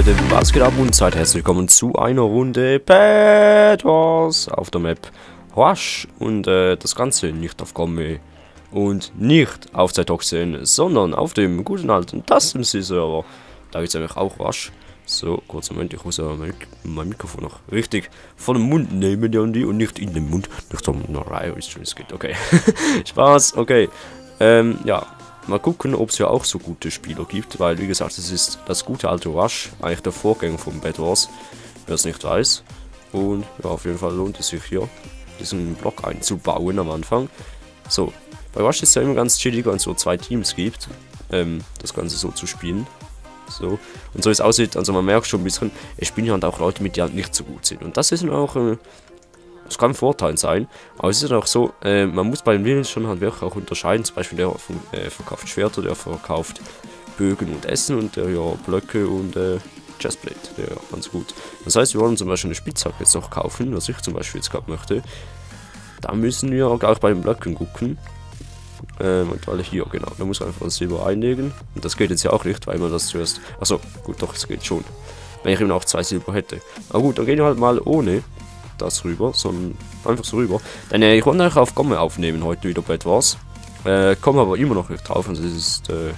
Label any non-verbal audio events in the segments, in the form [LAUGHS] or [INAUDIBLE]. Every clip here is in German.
Leute, was geht ab und seid herzlich willkommen zu einer Runde Bad Wars auf der Map Rush und äh, das Ganze nicht auf Komme und nicht auf Zeitoxen, sondern auf dem guten alten Tasten-Server. Da gibt es nämlich auch Rush. So, kurz Moment, ich muss ja mein, mein Mikrofon noch richtig vor dem Mund nehmen, ja, und nicht in den Mund. Nicht so, na, es geht, okay. [LAUGHS] Spaß, okay. Ähm, ja, Mal gucken, ob es ja auch so gute Spieler gibt, weil wie gesagt, es ist das gute alte Rush, eigentlich der Vorgänger von Bad Wars, wer es nicht weiß. Und ja, auf jeden Fall lohnt es sich hier, diesen Block einzubauen am Anfang. So, bei Rush ist es ja immer ganz chillig, wenn es so zwei Teams gibt, ähm, das Ganze so zu spielen. So. Und so wie es aussieht, also man merkt schon ein bisschen, es spielen halt auch Leute mit, die halt nicht so gut sind. Und das ist dann auch äh, das kann ein Vorteil sein, aber es ist auch so, äh, man muss bei den Villains schon halt wirklich auch unterscheiden. Zum Beispiel der äh, verkauft Schwerter, der verkauft Bögen und Essen und der ja Blöcke und äh, Chestplate, der ja ganz gut. Das heißt, wir wollen zum Beispiel eine Spitzhacke jetzt noch kaufen, was ich zum Beispiel jetzt gerade möchte. Da müssen wir auch bei den Blöcken gucken. Ähm, und weil hier, genau, da muss man einfach das Silber einlegen. Und das geht jetzt ja auch nicht, weil man das zuerst. Achso, gut, doch, es geht schon. Wenn ich eben auch zwei Silber hätte. Aber gut, dann gehen wir halt mal ohne das rüber, sondern einfach so rüber. Denn äh, ich wollte eigentlich auf Komme aufnehmen heute wieder bei etwas. Äh, komme aber immer noch nicht drauf, also es ist äh,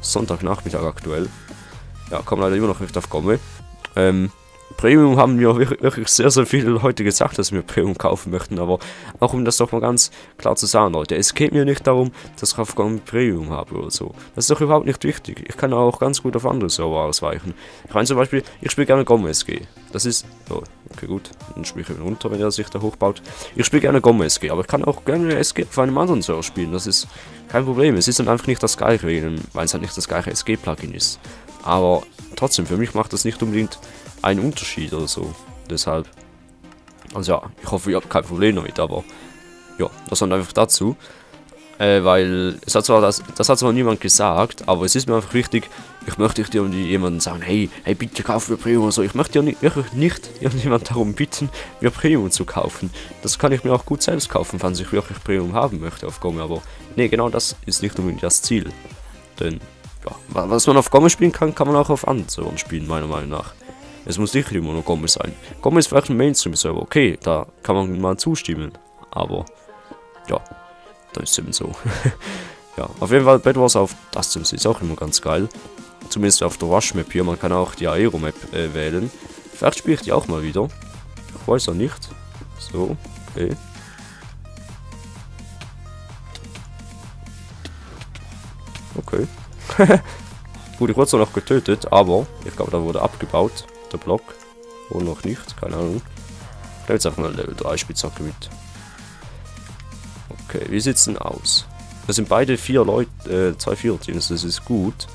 Sonntagnachmittag aktuell. Ja, komme leider immer noch nicht auf Komme. Ähm, Premium haben mir wirklich sehr, sehr viele Leute gesagt, dass wir Premium kaufen möchten, aber auch um das doch mal ganz klar zu sagen, Leute, es geht mir nicht darum, dass ich auf Premium habe oder so. Das ist doch überhaupt nicht wichtig. Ich kann auch ganz gut auf andere Server ausweichen. Ich meine zum Beispiel, ich spiele gerne GOM SG. Das ist, oh, okay gut, dann spiele ich runter, wenn er sich da hochbaut. Ich spiele gerne GOM SG, aber ich kann auch gerne SG auf einem anderen Server spielen. Das ist kein Problem. Es ist dann einfach nicht das gleiche, weil es halt nicht das gleiche SG-Plugin ist. Aber trotzdem, für mich macht das nicht unbedingt einen Unterschied oder so. Deshalb. Also ja, ich hoffe, ihr habt kein Problem damit, aber ja, das dann einfach dazu. Äh, weil es hat zwar das, das hat zwar niemand gesagt, aber es ist mir einfach wichtig, ich möchte nicht irgendwie jemanden sagen, hey, hey, bitte kauf mir Premium oder so. Ich möchte ja wirklich nicht [LAUGHS] irgendjemand darum bitten, mir Premium zu kaufen. Das kann ich mir auch gut selbst kaufen, falls ich wirklich Premium haben möchte auf Gomme, aber nee, genau das ist nicht unbedingt das Ziel. Denn, ja, was man auf Gomme spielen kann, kann man auch auf anderen spielen, meiner Meinung nach. Es muss nicht immer nur Gomme sein. Gomme ist vielleicht ein Mainstream-Server, okay, da kann man mal zustimmen. Aber, ja, da ist es eben so. [LAUGHS] ja, auf jeden Fall Bad Wars auf Dustins ist auch immer ganz geil. Zumindest auf der Rush-Map hier, man kann auch die Aero-Map äh, wählen. Vielleicht spiele ich die auch mal wieder. Ich weiß auch nicht. So, okay. Okay. Gut, [LAUGHS] ich wurde zwar noch getötet, aber ich glaube, da wurde abgebaut der Block. Oder noch nicht, keine Ahnung. Ich jetzt einfach mal Level 3 Spitzhacke mit. Okay, wie sieht's denn aus? Das sind beide vier Leute, äh, zwei Vierer-Teams, das ist gut.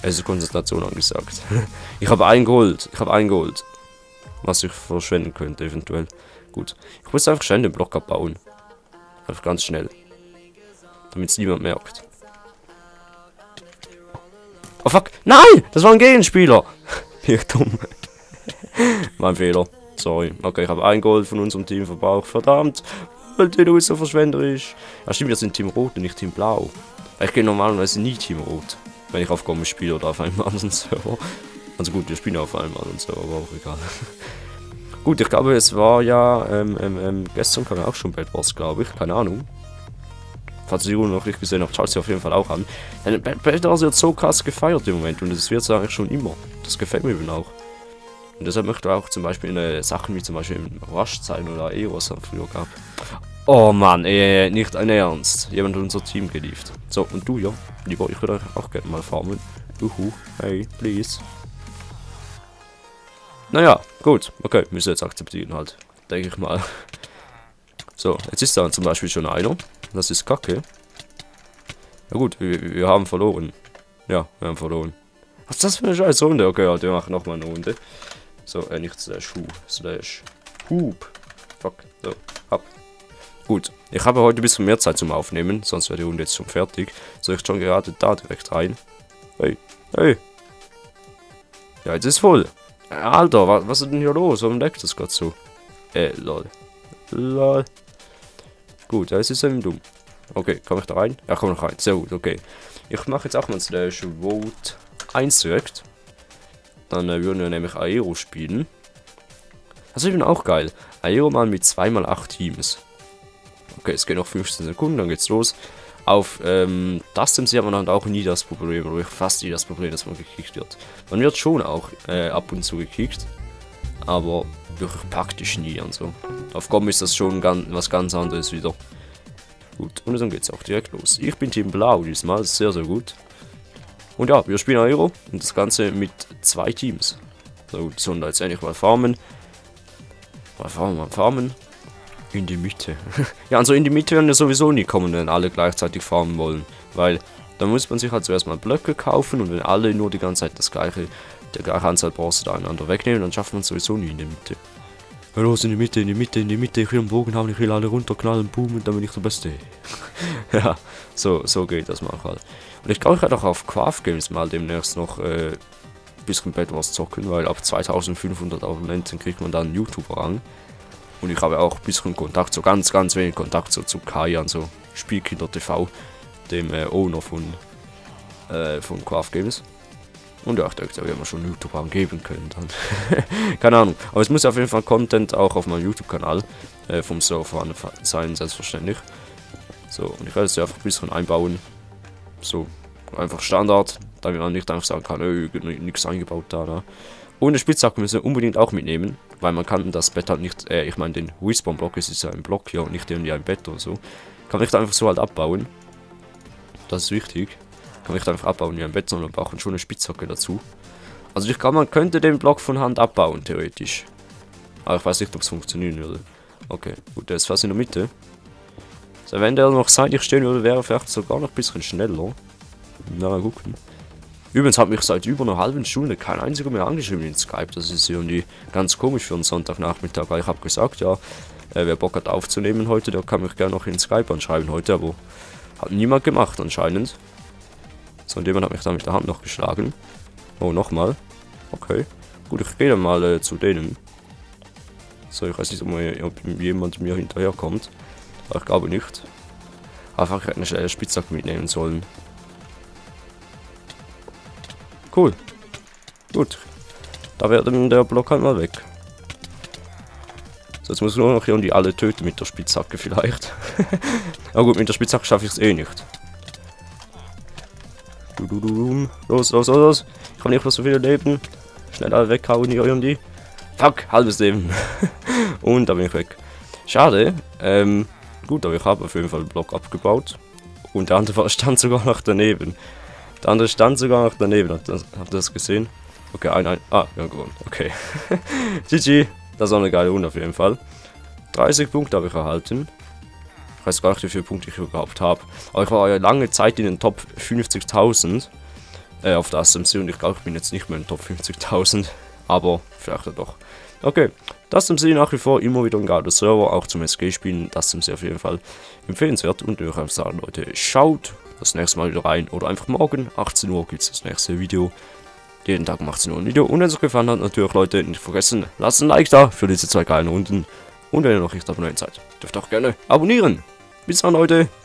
Es ist Konzentration angesagt. [LAUGHS] ich habe ein Gold, ich habe ein Gold. Was ich verschwenden könnte, eventuell. Gut. Ich muss einfach schnell den Block abbauen. Einfach ganz schnell. Damit es niemand merkt. Oh fuck! Nein! Das war ein Gegenspieler! [LAUGHS] Ich dumm. [LAUGHS] mein Fehler. Sorry. Okay, ich habe ein Gold von unserem Team verbraucht. Verdammt. Du so verschwenderisch. Ja, stimmt, wir sind Team Rot und nicht Team Blau. Ich gehe normalerweise nie Team Rot. Wenn ich auf Gomme spiele oder auf einem anderen Server. Also gut, wir spielen auf einem anderen Server, aber auch egal. gut, ich glaube, es war ja, ähm, ähm, ähm, gestern kam ja auch schon Bad Wars, glaube ich. Keine Ahnung. Falls ihr noch nicht gesehen habt, schaut sie auf jeden Fall auch an. Denn Bad Wars wird so krass gefeiert im Moment und das wird es eigentlich schon immer. Das gefällt mir eben auch. Und deshalb möchte ich auch zum Beispiel Sachen wie zum Beispiel Rush sein oder eh, was es früher gab. Oh Mann, ey, nicht ein Ernst. Jemand hat unser Team geliefert. So, und du, ja. Lieber, ich würde auch gerne mal farmen. Uhu, hey, please. Naja, gut. Okay, müssen jetzt akzeptieren halt. Denke ich mal. So, jetzt ist da zum Beispiel schon einer. Das ist kacke. Na gut, wir, wir haben verloren. Ja, wir haben verloren. Was ist das für eine scheiß Runde? Okay, ja, wir machen nochmal eine Runde. So, äh, nicht slash hu, slash hub. Fuck, so, hab. Gut, ich habe heute ein bisschen mehr Zeit zum Aufnehmen, sonst wäre die Runde jetzt schon fertig. Soll ich schon gerade da direkt rein? Hey, hey. Ja, jetzt ist voll. Alter, was, was ist denn hier los? Warum leckt das gerade so? Äh, lol. Lol. Gut, ja, es ist eben dumm. Okay, komme ich da rein? Ja, komm noch rein. Sehr gut, okay. Ich mache jetzt auch mal slash vote 1 direkt. Dann äh, würden wir nämlich Aero spielen. Das ist eben auch geil. Aero mal mit 2x8 Teams. Okay, es geht noch 15 Sekunden, dann geht's los. Auf ähm, das Sim man dann auch nie das Problem, oder fast nie das Problem, dass man gekickt wird. Man wird schon auch äh, ab und zu gekickt, aber wirklich praktisch nie und so. Auf GOM ist das schon ganz, was ganz anderes wieder. Gut, und dann geht's auch direkt los. Ich bin Team Blau diesmal, sehr, sehr gut. Und ja, wir spielen Euro und das Ganze mit zwei Teams. So sollen da jetzt endlich mal farmen. Mal farmen, mal farmen. In die Mitte. [LAUGHS] ja, also in die Mitte werden ja sowieso nie kommen, wenn alle gleichzeitig farmen wollen. Weil dann muss man sich halt zuerst mal Blöcke kaufen und wenn alle nur die ganze Zeit das gleiche, der gleiche Anzahl Bronze da einander wegnehmen, dann schafft man sowieso nie in der Mitte. Ja, los in die Mitte, in die Mitte, in die Mitte, ich will einen Bogen haben, ich will alle runterknallen, boom, und dann bin ich der Beste. [LAUGHS] ja, so, so geht das mal halt. Und ich glaube, ich werde auch auf Craft Games mal demnächst noch äh, ein bisschen Bett was zocken, weil ab 2500 Abonnenten kriegt man dann einen YouTuber-Rang. Und ich habe auch ein bisschen Kontakt, so ganz, ganz wenig Kontakt so zu Kajan, so Spielkinder TV, dem äh, Owner von, äh, von Craft Games. Und ja, ich denke, da werden wir schon YouTube angeben können dann. [LAUGHS] Keine Ahnung. Aber es muss auf jeden Fall Content auch auf meinem YouTube-Kanal äh, vom Surfer sein, selbstverständlich. So, und ich werde es einfach ein bisschen einbauen. So, einfach Standard, damit man nicht einfach sagen kann, öh, nichts eingebaut da, da. Und eine Spitzhacke müssen wir unbedingt auch mitnehmen, weil man kann das Bett halt nicht, äh, ich meine den Respawn-Block, es ist ja ein Block hier und nicht irgendwie ein Bett oder so. Kann man nicht einfach so halt abbauen. Das ist wichtig. Kann man nicht einfach abbauen wie ein Bett, sondern brauchen schon eine Spitzhacke dazu. Also ich glaube, man könnte den Block von Hand abbauen, theoretisch. Aber ich weiß nicht, ob es funktionieren würde. Okay, gut, der ist fast in der Mitte. So, wenn der noch seitlich stehen würde, wäre er vielleicht sogar noch ein bisschen schneller. Na, gucken. Übrigens hat mich seit über einer halben Stunde kein einziger mehr angeschrieben in Skype. Das ist irgendwie ganz komisch für einen Sonntagnachmittag, ich habe gesagt, ja, äh, wer Bock hat aufzunehmen heute, der kann mich gerne noch in Skype anschreiben heute, aber hat niemand gemacht anscheinend. So, und jemand hat mich da mit der Hand noch geschlagen. Oh, nochmal. Okay. Gut, ich gehe dann mal äh, zu denen. So, ich weiß nicht, ob jemand mir hinterherkommt. Aber ich glaube nicht. Einfach eine Spitzhacke mitnehmen sollen. Cool. Gut. Da dann der Block halt mal weg. So, jetzt muss ich nur noch hier und die alle töten mit der Spitzhacke vielleicht. [LAUGHS] Aber gut, mit der Spitzhacke schaffe ich es eh nicht. Los, los, los, los. Ich habe nicht mehr so viele Leben. Schnell alle weghauen hier irgendwie. Fuck, halbes Leben. [LAUGHS] und da bin ich weg. Schade. Ähm, gut, aber ich habe auf jeden Fall einen Block abgebaut. Und der andere [LAUGHS] stand sogar noch daneben. Der andere stand sogar noch daneben. Habt ihr das, habt das gesehen? Okay, ein, ein. Ah, wir haben gewonnen. Okay. [LAUGHS] GG. Das war eine geile Runde auf jeden Fall. 30 Punkte habe ich erhalten. Ich weiß gar nicht, wie viele Punkte ich überhaupt habe. Aber ich war ja lange Zeit in den Top 50.000 äh, auf der SMC und ich glaube, ich bin jetzt nicht mehr in den Top 50.000. Aber vielleicht ja doch. Okay, das SMC nach wie vor immer wieder ein geiler Server, auch zum SG-Spielen. Das SMC auf jeden Fall empfehlenswert. Und ich einfach sagen, Leute, schaut das nächste Mal wieder rein. Oder einfach morgen, 18 Uhr, gibt es das nächste Video. Jeden Tag um 18 Uhr ein Video. Und wenn es euch gefallen hat, natürlich, Leute, nicht vergessen, lasst ein Like da für diese zwei geilen Runden. Und wenn ihr noch nicht abonniert seid, dürft auch gerne abonnieren. Bis dann, Leute.